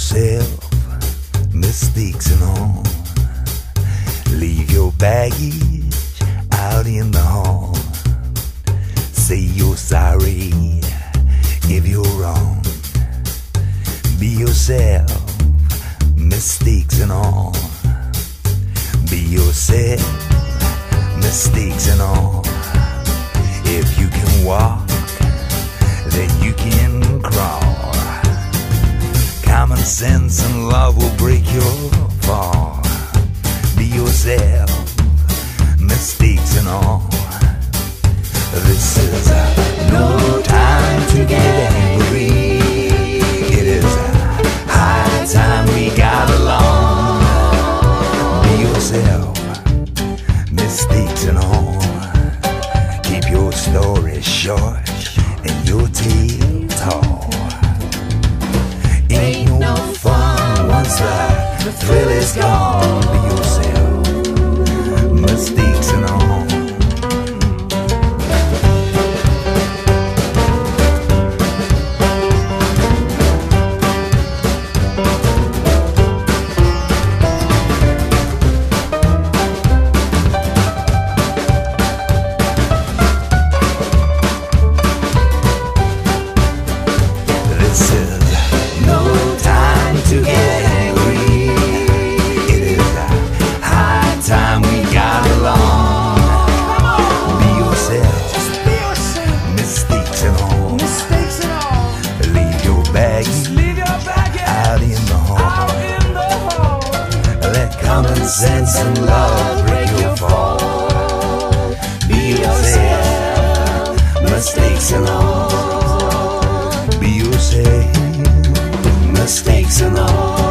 yourself, mistakes and all. Leave your baggage out in the hall. Say you're sorry if you're wrong. Be yourself, mistakes and all. Be yourself, mistakes and all. If you can walk. Sense and love will break your fall. Be yourself, mistakes and all. This is no time to get angry. It is high time we got along. Be yourself, mistakes and all. Keep your story short thrill is gone. Be yourself, mistakes and all. Common sense and love break your fall. Be yourself, mistakes and all. Be yourself, mistakes and all.